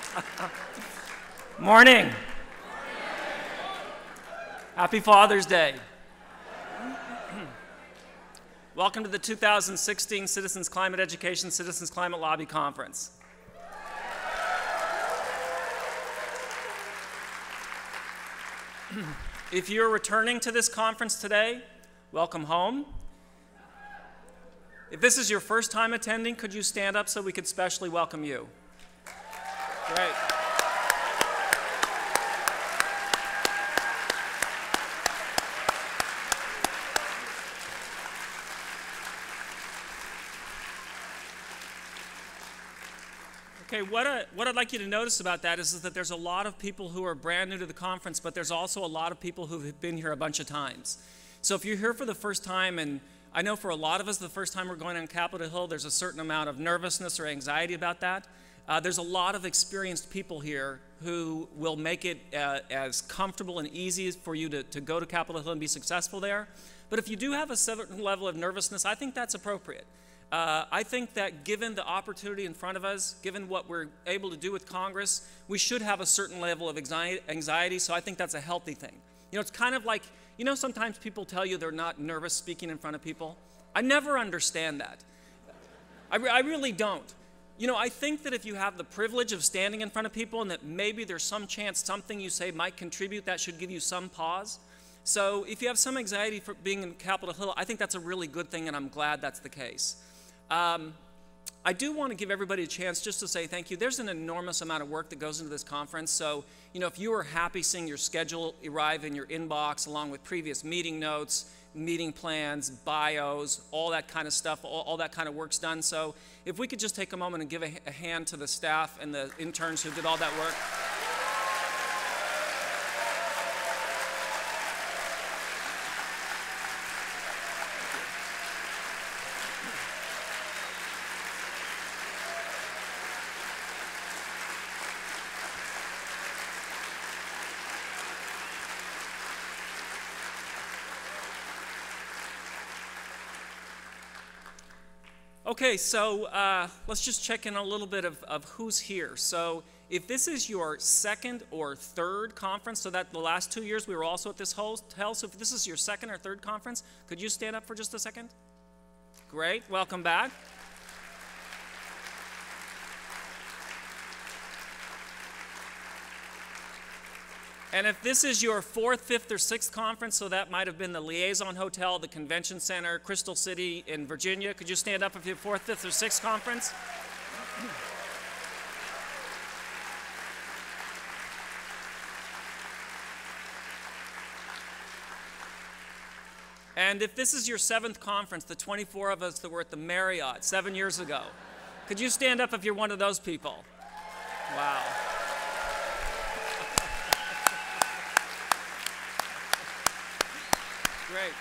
Morning. Happy Father's Day. Welcome to the 2016 Citizens Climate Education Citizens Climate Lobby Conference. if you're returning to this conference today, welcome home. If this is your first time attending, could you stand up so we could specially welcome you? Great. Okay, what, I, what I'd like you to notice about that is, is that there's a lot of people who are brand new to the conference, but there's also a lot of people who've been here a bunch of times. So if you're here for the first time, and I know for a lot of us, the first time we're going on Capitol Hill, there's a certain amount of nervousness or anxiety about that. Uh, there's a lot of experienced people here who will make it uh, as comfortable and easy for you to, to go to Capitol Hill and be successful there. But if you do have a certain level of nervousness, I think that's appropriate. Uh, I think that given the opportunity in front of us, given what we're able to do with Congress, we should have a certain level of anxiety, so I think that's a healthy thing. You know, it's kind of like, you know, sometimes people tell you they're not nervous speaking in front of people. I never understand that. I, re I really don't. You know, I think that if you have the privilege of standing in front of people and that maybe there's some chance something you say might contribute, that should give you some pause. So if you have some anxiety for being in Capitol Hill, I think that's a really good thing, and I'm glad that's the case. Um, I do want to give everybody a chance just to say thank you. There's an enormous amount of work that goes into this conference. So, you know, if you were happy seeing your schedule arrive in your inbox along with previous meeting notes, meeting plans, bios, all that kind of stuff, all, all that kind of work's done. So, if we could just take a moment and give a, a hand to the staff and the interns who did all that work. Okay, so uh, let's just check in a little bit of, of who's here. So if this is your second or third conference, so that the last two years we were also at this hotel, so if this is your second or third conference, could you stand up for just a second? Great, welcome back. And if this is your fourth, fifth, or sixth conference, so that might have been the Liaison Hotel, the Convention Center, Crystal City in Virginia, could you stand up if you're fourth, fifth, or sixth conference? And if this is your seventh conference, the 24 of us that were at the Marriott seven years ago, could you stand up if you're one of those people? Wow. Great.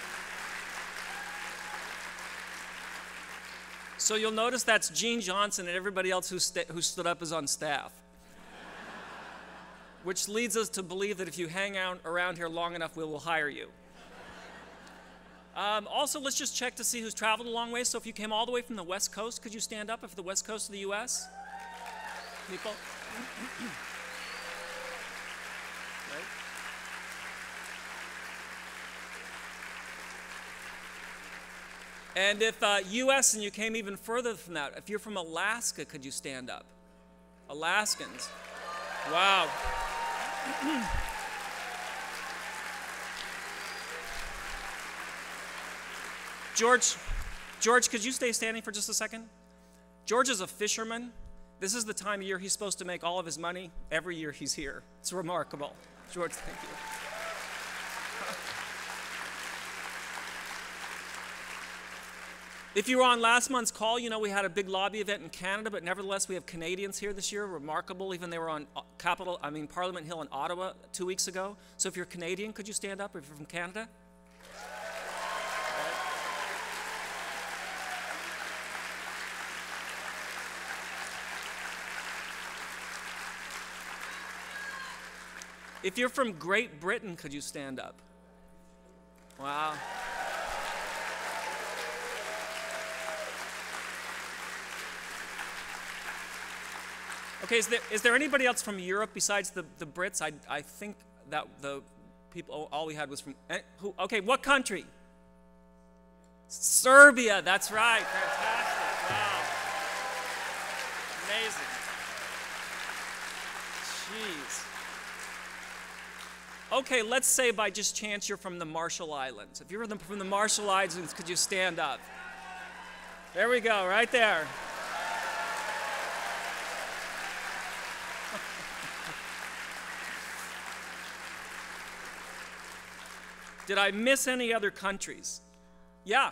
So you'll notice that's Gene Johnson and everybody else who, who stood up is on staff. Which leads us to believe that if you hang out around here long enough, we will hire you. Um, also, let's just check to see who's traveled a long way. So if you came all the way from the West Coast, could you stand up if the West Coast of the U.S.? People? And if uh, US and you came even further from that, if you're from Alaska, could you stand up? Alaskans. Wow. George, George, could you stay standing for just a second? George is a fisherman. This is the time of year he's supposed to make all of his money. Every year he's here. It's remarkable. George, thank you. If you were on last month's call, you know we had a big lobby event in Canada, but nevertheless we have Canadians here this year. Remarkable. Even they were on uh, Capitol, I mean Parliament Hill in Ottawa two weeks ago. So if you're Canadian, could you stand up? If you're from Canada. If you're from Great Britain, could you stand up? Wow. Okay, is there, is there anybody else from Europe besides the, the Brits? I, I think that the people, all we had was from, eh, who, okay, what country? Serbia, that's right. Fantastic. Wow. Amazing. Jeez. Okay, let's say by just chance you're from the Marshall Islands. If you're from the Marshall Islands, could you stand up? There we go, right there. Did I miss any other countries? Yeah.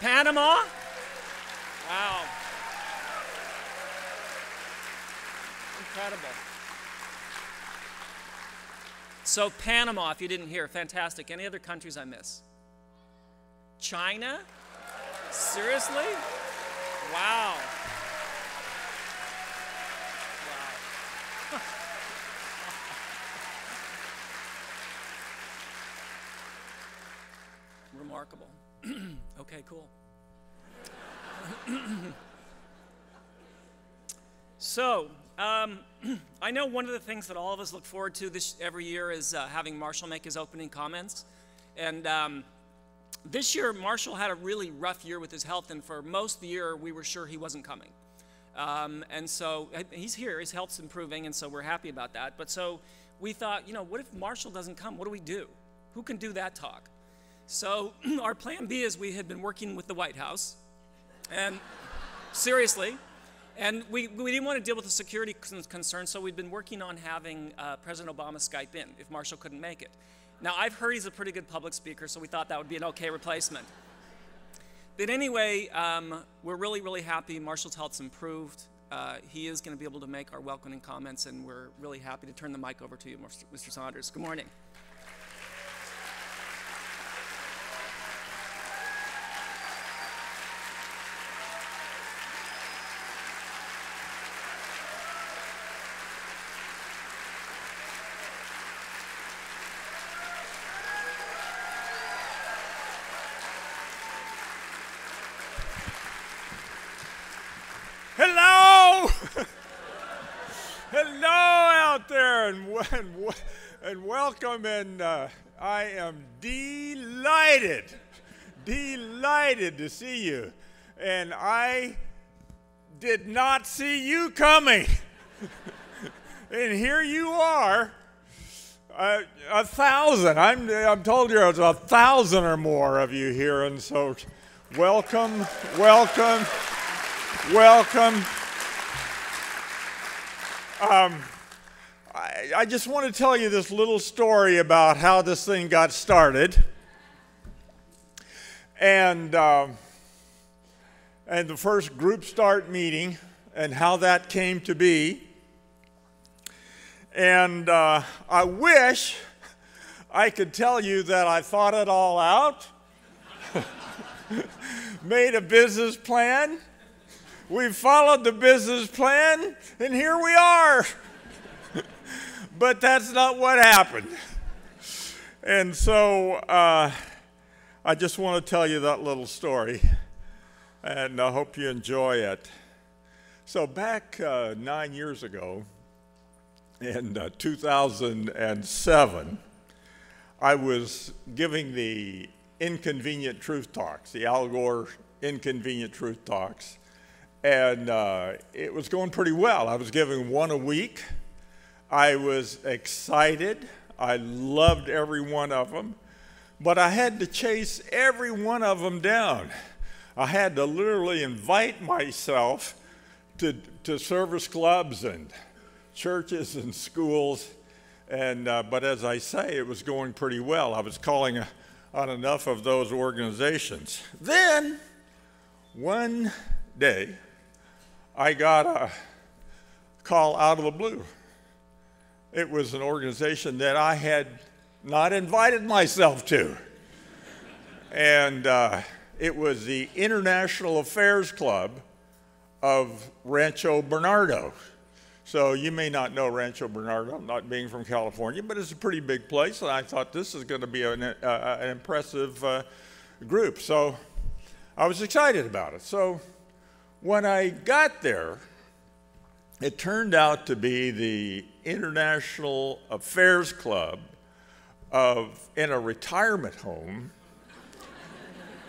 Panama? Wow. Incredible. So, Panama, if you didn't hear, fantastic. Any other countries I miss? China? Seriously? Wow. remarkable. okay, cool. so, um, I know one of the things that all of us look forward to this every year is uh, having Marshall make his opening comments. And um, this year, Marshall had a really rough year with his health, and for most of the year, we were sure he wasn't coming. Um, and so he's here, his health's improving, and so we're happy about that. But so we thought, you know, what if Marshall doesn't come? What do we do? Who can do that talk? So our plan B is we had been working with the White House, and seriously, and we, we didn't want to deal with the security concerns, so we'd been working on having uh, President Obama Skype in if Marshall couldn't make it. Now, I've heard he's a pretty good public speaker, so we thought that would be an okay replacement. But anyway, um, we're really, really happy. Marshall's health's improved. Uh, he is going to be able to make our welcoming comments, and we're really happy to turn the mic over to you, Mr. Saunders. Good morning. And uh, I am delighted, delighted to see you. And I did not see you coming. and here you are. Uh, a thousand. I'm, I'm told there's a thousand or more of you here, and so welcome, welcome, welcome. Um, I, just want to tell you this little story about how this thing got started. And, uh, and the first group start meeting and how that came to be. And uh, I wish I could tell you that I thought it all out, made a business plan. We followed the business plan, and here we are. But that's not what happened. And so uh, I just want to tell you that little story, and I hope you enjoy it. So, back uh, nine years ago, in uh, 2007, I was giving the Inconvenient Truth Talks, the Al Gore Inconvenient Truth Talks, and uh, it was going pretty well. I was giving one a week I was excited. I loved every one of them. But I had to chase every one of them down. I had to literally invite myself to, to service clubs and churches and schools. And, uh, but as I say, it was going pretty well. I was calling on enough of those organizations. Then, one day, I got a call out of the blue it was an organization that I had not invited myself to. and uh, it was the International Affairs Club of Rancho Bernardo. So you may not know Rancho Bernardo, not being from California, but it's a pretty big place, and I thought this is going to be an, uh, an impressive uh, group. So I was excited about it. So When I got there, it turned out to be the International Affairs Club of in a retirement home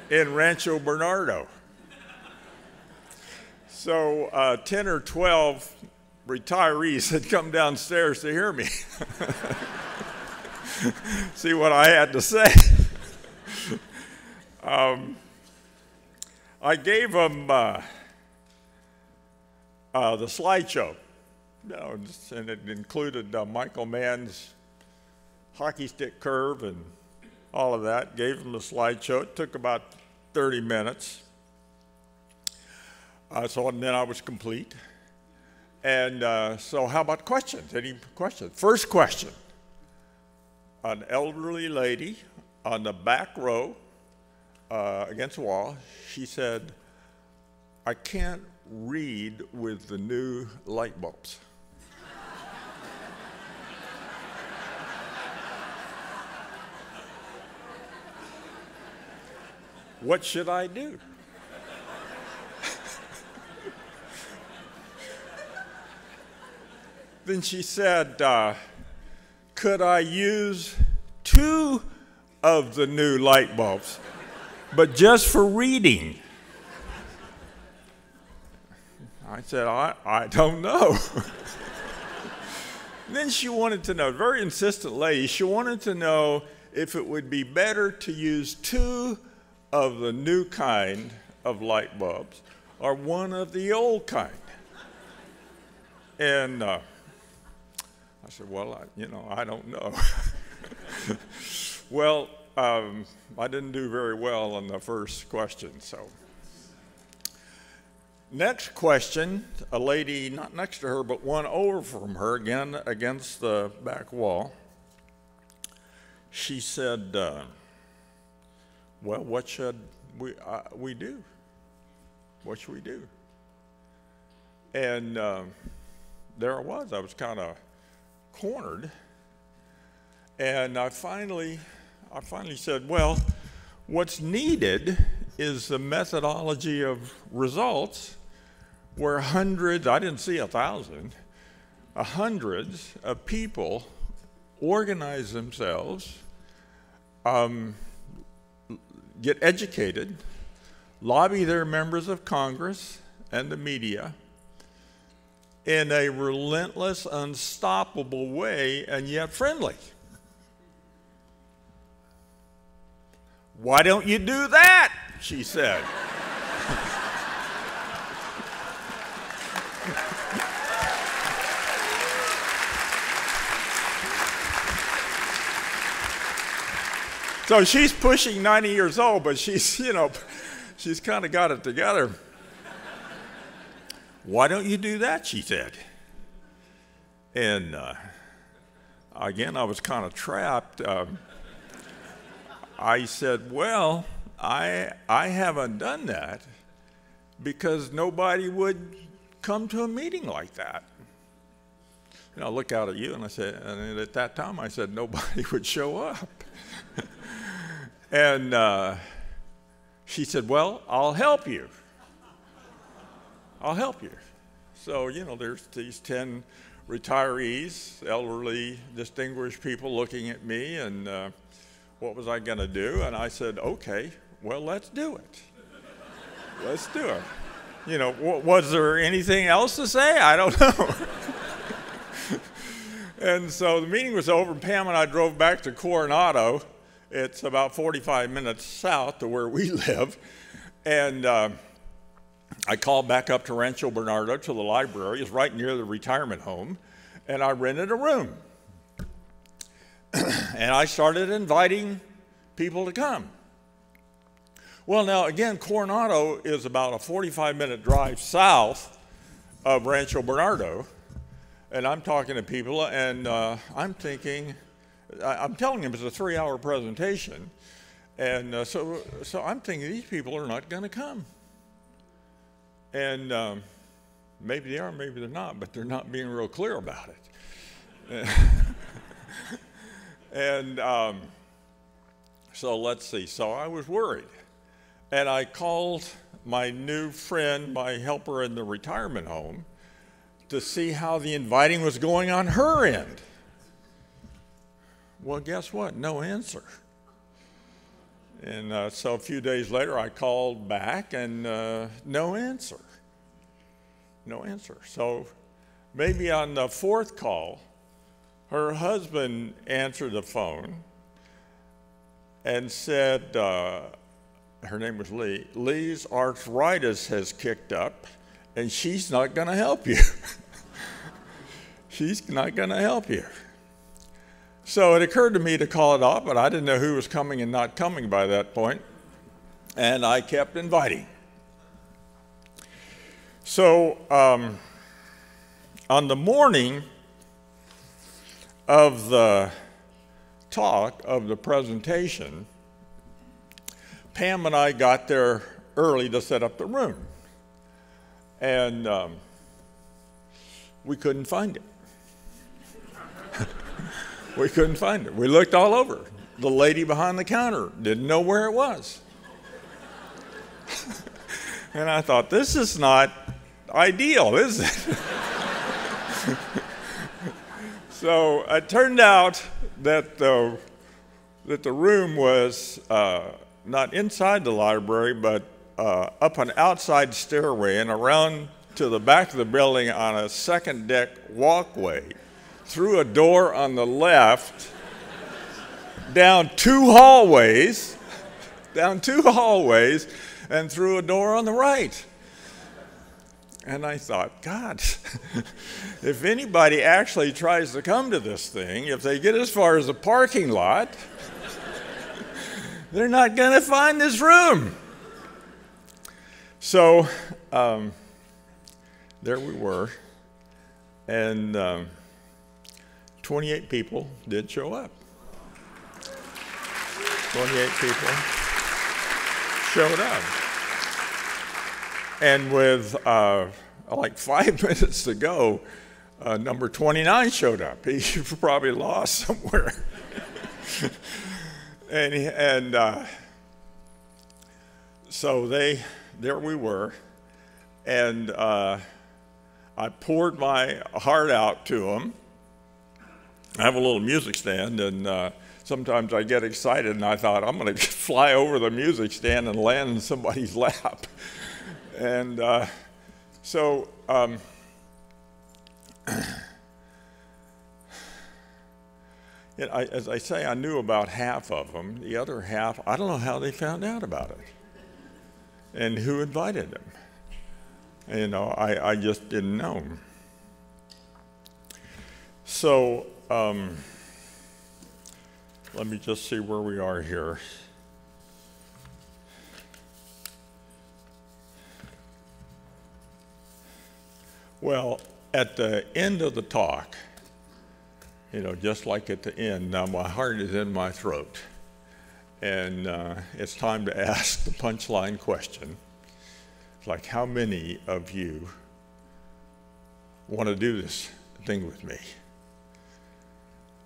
in Rancho Bernardo. So uh, 10 or 12 retirees had come downstairs to hear me. See what I had to say. um, I gave them uh, uh, the slideshow, and it included uh, Michael Mann's hockey stick curve and all of that. Gave them the slideshow. It took about 30 minutes. Uh, so and then I was complete. And uh, so, how about questions? Any questions? First question An elderly lady on the back row uh, against the wall, she said, I can't read with the new light bulbs. what should I do? then she said, uh, Could I use two of the new light bulbs, but just for reading? I said, I, I don't know. then she wanted to know, very insistent lady, she wanted to know if it would be better to use two of the new kind of light bulbs or one of the old kind. And uh, I said, Well, I, you know, I don't know. well, um, I didn't do very well on the first question, so. Next question, a lady not next to her, but one over from her, again against the back wall. She said, uh, Well, what should we, uh, we do? What should we do? And uh, there I was. I was kind of cornered. And I finally, I finally said, Well, what's needed is the methodology of results where hundreds, I didn't see a thousand, hundreds of people organize themselves, um, get educated, lobby their members of Congress and the media in a relentless, unstoppable way, and yet friendly. Why don't you do that? She said. So she's pushing 90 years old, but she's, you know, she's kind of got it together. Why don't you do that? She said. And uh, again, I was kind of trapped. Um, I said, Well, I, I haven't done that because nobody would come to a meeting like that. And I look out at you and I said, and at that time I said, nobody would show up. and uh, she said, Well, I'll help you. I'll help you. So, you know, there's these 10 retirees, elderly, distinguished people looking at me, and uh, what was I going to do? And I said, okay, well, let's do it. let's do it. You know, was there anything else to say? I don't know. And so the meeting was over, and Pam and I drove back to Coronado. It's about 45 minutes south to where we live. And uh, I called back up to Rancho Bernardo to the library. It's right near the retirement home. And I rented a room. and I started inviting people to come. Well, now, again, Coronado is about a 45 minute drive south of Rancho Bernardo. And I'm talking to people, and uh, I'm thinking, I'm telling them it's a three hour presentation. And uh, so, so I'm thinking these people are not going to come. And um, maybe they are, maybe they're not, but they're not being real clear about it. and um, so let's see. So I was worried. And I called my new friend, my helper in the retirement home, to see how the inviting was going on her end. Well, guess what? No answer. And uh, so a few days later, I called back and uh, no answer. No answer. So maybe on the fourth call, her husband answered the phone and said, uh, her name was Lee, Lee's arthritis has kicked up and she's not going to help you. she's not going to help you. So it occurred to me to call it off, but I didn't know who was coming and not coming by that point, and I kept inviting. So um, on the morning of the talk, of the presentation, Pam and I got there early to set up the room. And um, we couldn't find it. we couldn't find it. We looked all over. The lady behind the counter didn't know where it was. and I thought, this is not ideal, is it? so it turned out that the, that the room was uh, not inside the library, but uh, up an outside stairway and around to the back of the building on a second deck walkway, through a door on the left, down two hallways, down two hallways, and through a door on the right. And I thought, God, if anybody actually tries to come to this thing, if they get as far as the parking lot, they're not going to find this room. So um, there we were, and um, 28 people did show up. 28 people showed up. And with uh, like five minutes to go, uh, number 29 showed up. He probably lost somewhere. and and uh, so they there we were, and uh, I poured my heart out to them. I have a little music stand, and uh, sometimes I get excited, and I thought I'm going to fly over the music stand and land in somebody's lap, and uh, so. Um, I, as I say, I knew about half of them. The other half, I don't know how they found out about it and who invited them. You know, I, I just didn't know. So um, let me just see where we are here. Well, at the end of the talk, you know, just like at the end, now my heart is in my throat. And uh, it's time to ask the punchline question. like, how many of you want to do this thing with me?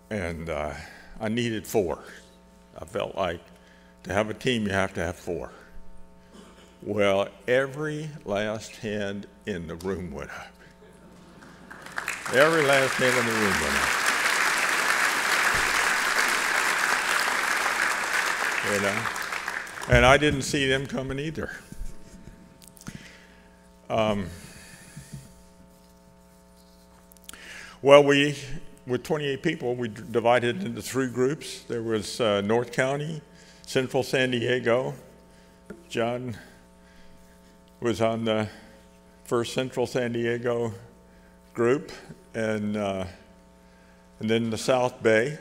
And uh, I needed four. I felt like to have a team, you have to have four. Well, every last hand in the room went up. Every last hand in the room went up. You know. And I didn't see them coming either. Um, well, we, with 28 people, we divided into three groups. There was uh, North County, Central San Diego. John was on the first Central San Diego group, and, uh, and then the South Bay.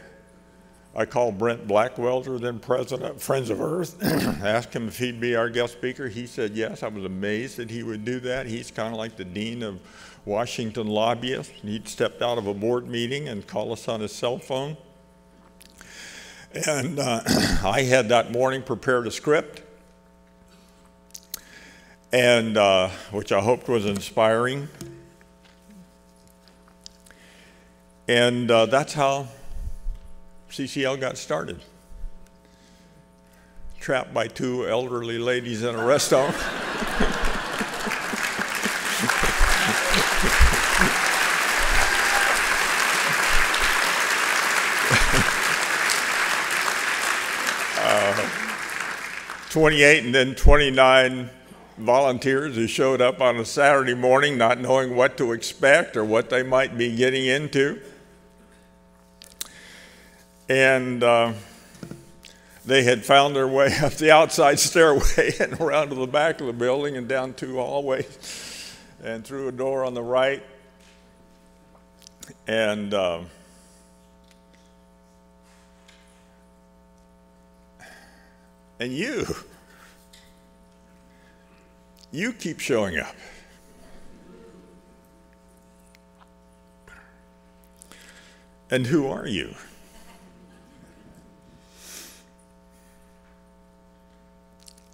I called Brent Blackwelder, then president of Friends of Earth, asked him if he'd be our guest speaker. He said yes. I was amazed that he would do that. He's kind of like the dean of Washington lobbyists. He'd stepped out of a board meeting and call us on his cell phone. And uh, I had that morning prepared a script, and uh, which I hoped was inspiring. And uh, that's how CCL got started. Trapped by two elderly ladies in a restaurant. uh, 28 and then 29 volunteers who showed up on a Saturday morning not knowing what to expect or what they might be getting into. And uh, they had found their way up the outside stairway and around to the back of the building and down two hallways and through a door on the right. And uh, and you, you keep showing up. And who are you?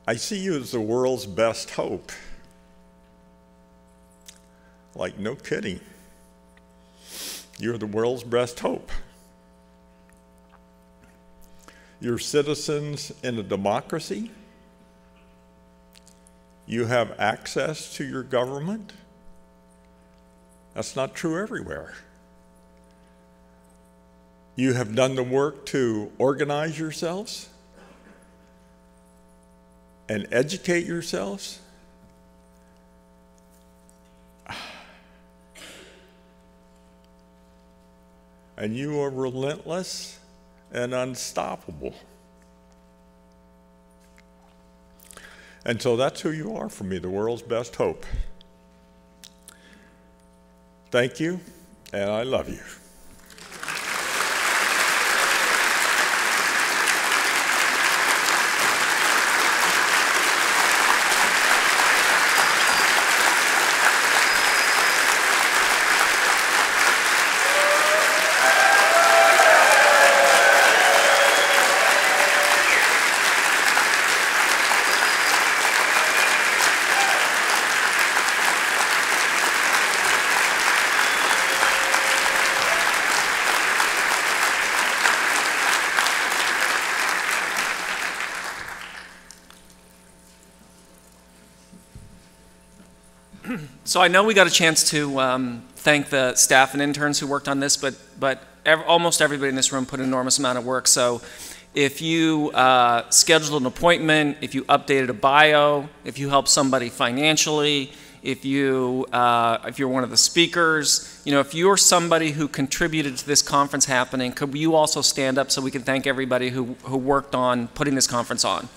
I see you as the world's best hope. Like, no kidding. You're the world's best hope. You're citizens in a democracy. You have access to your government. That's not true everywhere. You have done the work to organize yourselves and educate yourselves. And you are relentless and unstoppable. And so that's who you are for me, the world's best hope. Thank you, and I love you. So I know we got a chance to um, thank the staff and interns who worked on this, but but ev almost everybody in this room put an enormous amount of work. So if you uh, scheduled an appointment, if you updated a bio, if you helped somebody financially, if you uh, if you're one of the speakers, you know, if you're somebody who contributed to this conference happening, could you also stand up so we can thank everybody who who worked on putting this conference on?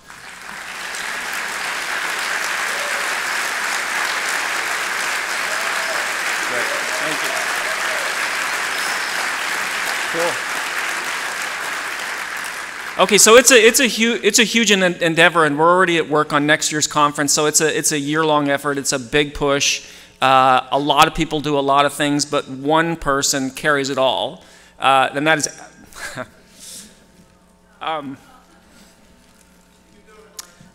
Okay, so it's a it's a huge it's a huge endeavor, and we're already at work on next year's conference. So it's a it's a year long effort. It's a big push. Uh, a lot of people do a lot of things, but one person carries it all, uh, and that is. um,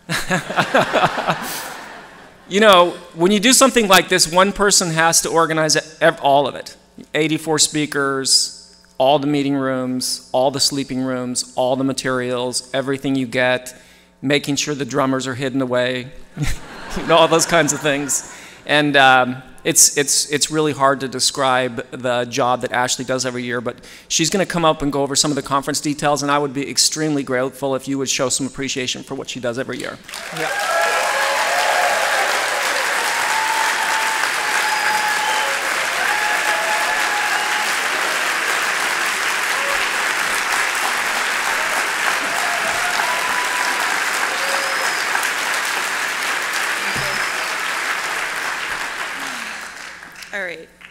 you know, when you do something like this, one person has to organize all of it. 84 speakers, all the meeting rooms, all the sleeping rooms, all the materials, everything you get, making sure the drummers are hidden away, you know, all those kinds of things. And um, it's, it's, it's really hard to describe the job that Ashley does every year, but she's going to come up and go over some of the conference details, and I would be extremely grateful if you would show some appreciation for what she does every year. Yeah.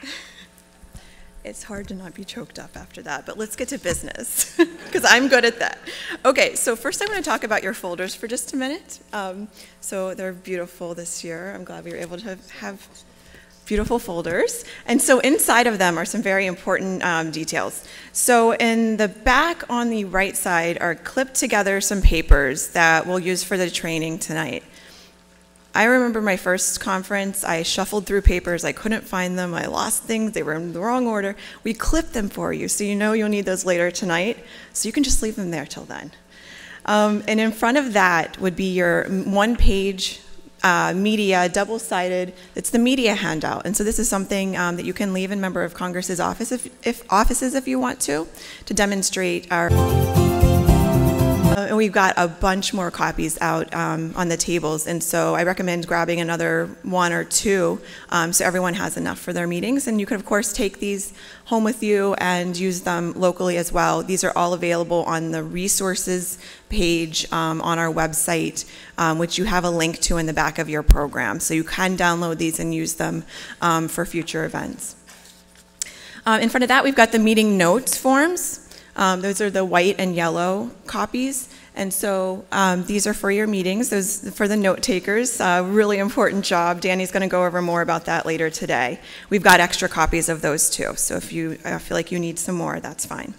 It's hard to not be choked up after that, but let's get to business because I'm good at that. Okay, so first I'm going to talk about your folders for just a minute. Um, so they're beautiful this year. I'm glad we were able to have beautiful folders. And so inside of them are some very important um, details. So in the back on the right side are clipped together some papers that we'll use for the training tonight. I remember my first conference, I shuffled through papers, I couldn't find them, I lost things, they were in the wrong order. We clipped them for you, so you know you'll need those later tonight, so you can just leave them there till then. Um, and in front of that would be your one page uh, media, double sided. It's the media handout. And so this is something um, that you can leave in member of Congress's office if, if, offices if you want to, to demonstrate our. Uh, And we've got a bunch more copies out um, on the tables, and so I recommend grabbing another one or two, um, so everyone has enough for their meetings. And you can, of course, take these home with you and use them locally as well. These are all available on the resources page um, on our website, um, which you have a link to in the back of your program. So you can download these and use them um, for future events. Uh, in front of that, we've got the meeting notes forms. Um, those are the white and yellow copies. And so um, these are for your meetings, those for the note takers. Uh, really important job. Danny's going to go over more about that later today. We've got extra copies of those too. So if you uh, feel like you need some more, that's fine.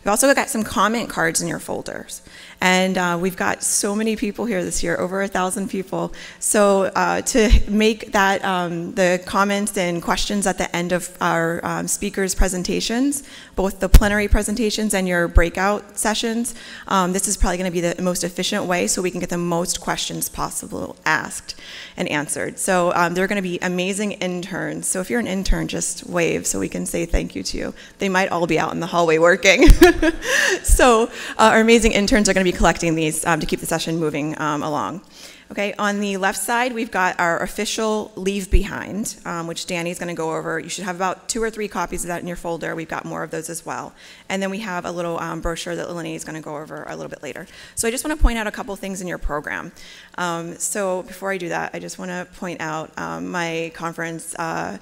We've also got some comment cards in your folders. And uh, we've got so many people here this year, over a thousand people. So uh, to make that um, the comments and questions at the end of our um, speakers' presentations, both the plenary presentations and your breakout sessions, um, this is probably going to be the most efficient way so we can get the most questions possible asked and answered. So um, they're going to be amazing interns. So if you're an intern, just wave so we can say thank you to you. They might all be out in the hallway working. so uh, our amazing interns are going to be collecting these um, to keep the session moving um, along. Okay, on the left side, we've got our official leave behind, um, which Danny's going to go over. You should have about two or three copies of that in your folder. We've got more of those as well. And then we have a little um, brochure that Lene is going to go over a little bit later. So I just want to point out a couple things in your program. Um, so before I do that, I just want to point out um, my conference uh,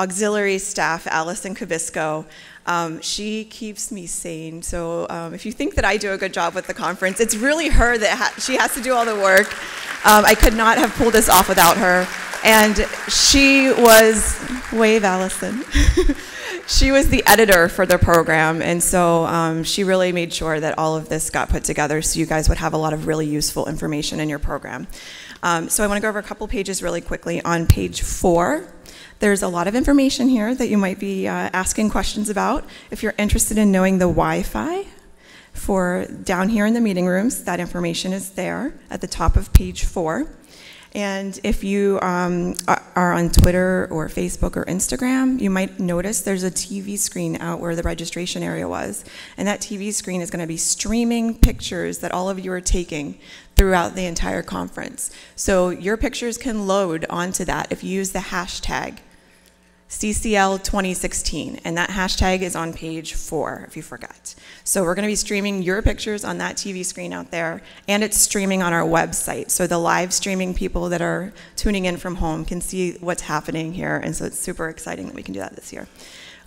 auxiliary staff, Allison Cabisco. Um, she keeps me sane. So um, if you think that I do a good job with the conference, it's really her that ha- she has to do all the work. Um, I could not have pulled this off without her. And she was, wave Allison. she was the editor for the program, and so um, she really made sure that all of this got put together so you guys would have a lot of really useful information in your program. Um, so I want to go over a couple pages really quickly. On page four, there's a lot of information here that you might be uh, asking questions about. If you're interested in knowing the Wi-Fi for down here in the meeting rooms, that information is there at the top of page four. And if you um, are on Twitter or Facebook or Instagram, you might notice there's a TV screen out where the registration area was. And that TV screen is going to be streaming pictures that all of you are taking throughout the entire conference. So your pictures can load onto that if you use the hashtag CCL 2016, and that hashtag is on page four, if you forgot. So we're going to be streaming your pictures on that TV screen out there, and it's streaming on our website. So the live streaming people that are tuning in from home can see what's happening here, and so it's super exciting that we can do that this year.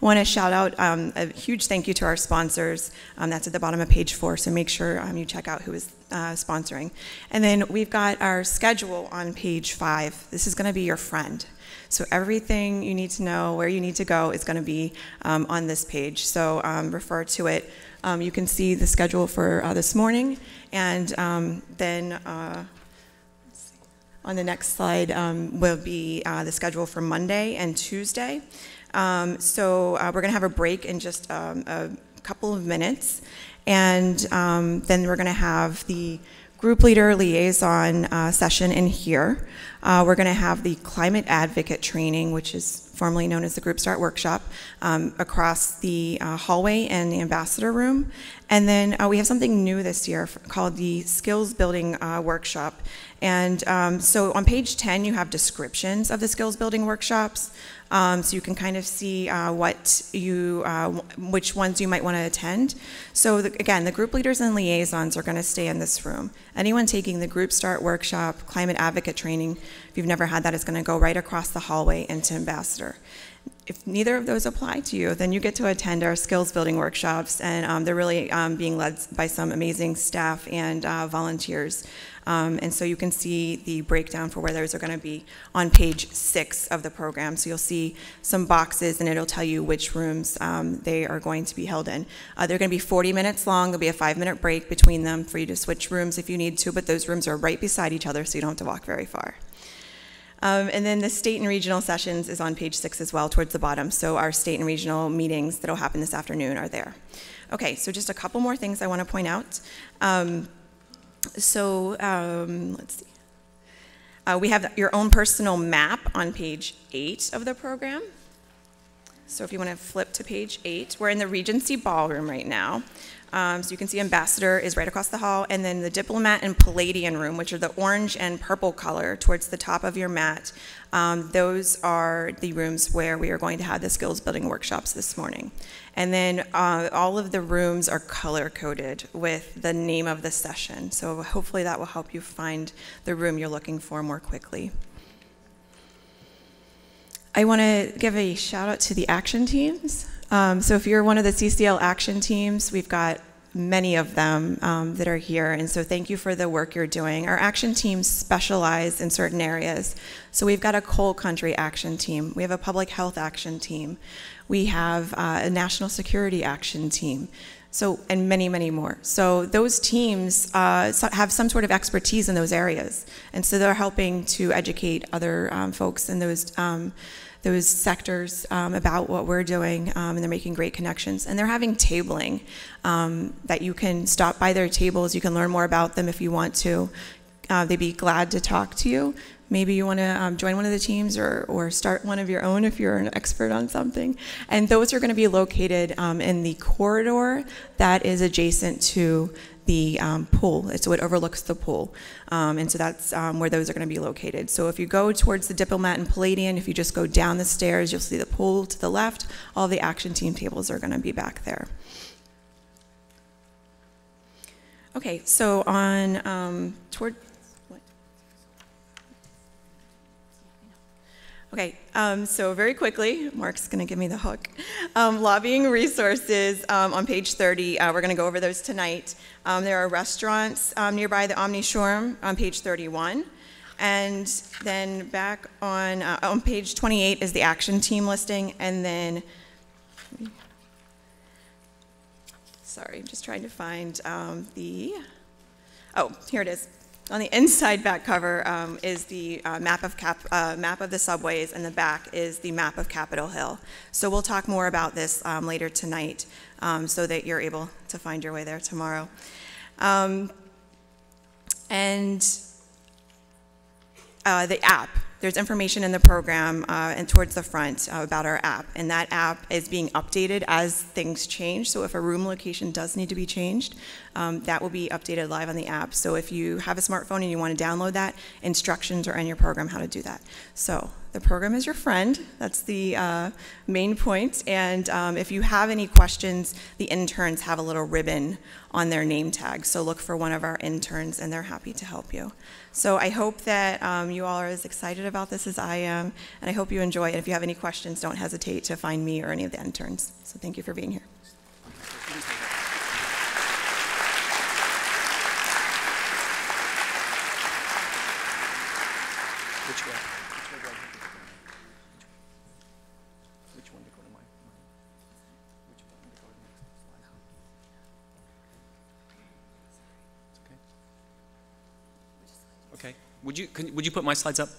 I want to shout out um, a huge thank you to our sponsors. Um, that's at the bottom of page four, so make sure um, you check out who is uh, sponsoring. And then we've got our schedule on page five. This is going to be your friend. So everything you need to know, where you need to go, is going to be um, on this page. So um, refer to it. Um, you can see the schedule for uh, this morning, and um, then uh, on the next slide will be uh, the schedule for Monday and Tuesday. So uh, we're going to have a break in just a couple of minutes, and then we're going to have the group leader liaison uh, session in here. Uh, we're going to have the climate advocate training, which is formerly known as the Group Start Workshop, um, across the uh, hallway and the ambassador room. And then uh, we have something new this year called the Skills Building uh, Workshop. And um, so on page 10, you have descriptions of the skills building workshops. Um, so you can kind of see uh, what you, uh, which ones you might want to attend. So the, again, the group leaders and liaisons are going to stay in this room. Anyone taking the Group Start workshop, climate advocate training, if you've never had that, is going to go right across the hallway into Ambassador. If neither of those apply to you, then you get to attend our skills building workshops, and um, they're really um, being led by some amazing staff and uh, volunteers. Um, and so you can see the breakdown for where those are going to be on page six of the program. So you'll see some boxes and it'll tell you which rooms um, they are going to be held in. Uh, they're going to be 40 minutes long. There'll be a five minute break between them for you to switch rooms if you need to, but those rooms are right beside each other so you don't have to walk very far. Um, and then the state and regional sessions is on page six as well, towards the bottom. So our state and regional meetings that'll happen this afternoon are there. Okay, so just a couple more things I want to point out. Um, so um, let's see. Uh, we have your own personal map on page eight of the program. So if you want to flip to page eight, we're in the Regency Ballroom right now. Um, so you can see Ambassador is right across the hall, and then the Diplomat and Palladian Room, which are the orange and purple color towards the top of your mat. Um, those are the rooms where we are going to have the skills building workshops this morning. And then uh, all of the rooms are color coded with the name of the session. So hopefully that will help you find the room you're looking for more quickly. I want to give a shout out to the action teams. Um, so if you're one of the CCL action teams, we've got many of them um, that are here, and so thank you for the work you're doing. Our action teams specialize in certain areas. So we've got a coal country action team, we have a public health action team, we have uh, a national security action team. So, and many, many more. So, those teams uh, have some sort of expertise in those areas. And so, they're helping to educate other um, folks in those um, those sectors um, about what we're doing, um, and they're making great connections. And they're having tabling um, that you can stop by their tables. You can learn more about them if you want to. Uh, they'd be glad to talk to you. Maybe you want to um, join one of the teams or, or start one of your own if you're an expert on something. And those are going to be located um, in the corridor that is adjacent to the um, pool, so it overlooks the pool. Um, and so that's um, where those are going to be located. So if you go towards the Diplomat and Palladian, if you just go down the stairs, you'll see the pool to the left. All the action team tables are going to be back there. Okay, so on um, toward Okay, um, so very quickly, Mark's going to give me the hook. Um, lobbying resources um, on page 30, uh, we're going to go over those tonight. Um, there are restaurants um, nearby the Omni Shore on page 31. And then back on, uh, on page 28 is the action team listing. And then, sorry, I'm just trying to find um, the, oh, here it is. On the inside back cover um, is the uh, map of cap, uh, map of the subways, and the back is the map of Capitol Hill. So we'll talk more about this um, later tonight, um, so that you're able to find your way there tomorrow. Um, and uh, the app there's information in the program uh, and towards the front uh, about our app, and that app is being updated as things change. So if a room location does need to be changed, um, that will be updated live on the app. So if you have a smartphone and you want to download that, instructions are in your program how to do that. So the program is your friend. That's the uh, main point. And um, if you have any questions, the interns have a little ribbon on their name tag. So look for one of our interns, and they're happy to help you. So I hope that um, you all are as excited about this as I am, and I hope you enjoy it. If you have any questions, don't hesitate to find me or any of the interns. So thank you for being here. Would you, can, would you put my slides up?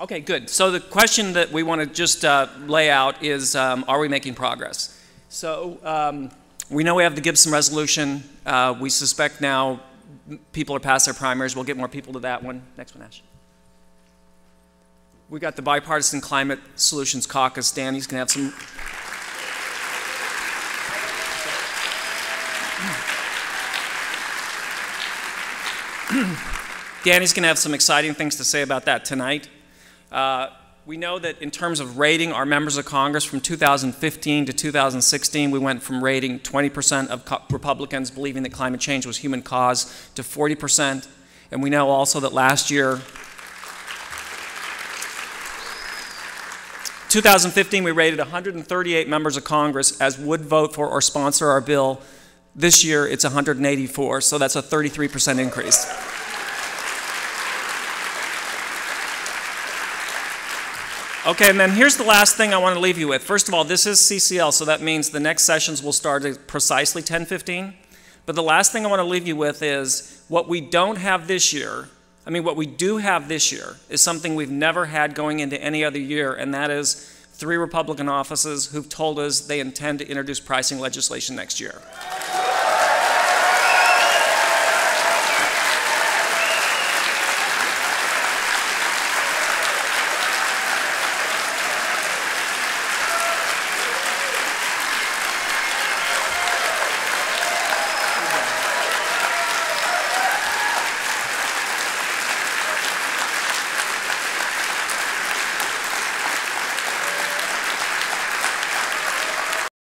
Okay, good. So the question that we want to just uh, lay out is, um, are we making progress? So um, we know we have the Gibson resolution. Uh, we suspect now people are past their primaries. We'll get more people to that one. Next one, Ash. We got the Bipartisan Climate Solutions Caucus. Danny's going to have some Danny's going to have some exciting things to say about that tonight. Uh, we know that in terms of rating our members of Congress from 2015 to 2016, we went from rating 20% of Republicans believing that climate change was human cause to 40%. And we know also that last year, 2015, we rated 138 members of Congress as would vote for or sponsor our bill this year, it's 184, so that's a 33% increase. Okay, and then here's the last thing I want to leave you with. First of all, this is CCL, so that means the next sessions will start at precisely 10:15. But the last thing I want to leave you with is what we don't have this year. I mean, what we do have this year is something we've never had going into any other year, and that is three Republican offices who've told us they intend to introduce pricing legislation next year.